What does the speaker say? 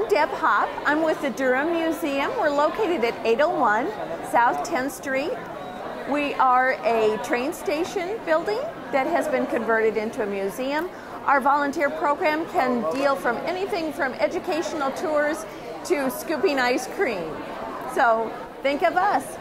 I'm Deb Hopp. I'm with the Durham Museum. We're located at 801 South 10th Street. We are a train station building that has been converted into a museum. Our volunteer program can deal from anything from educational tours to scooping ice cream. So think of us.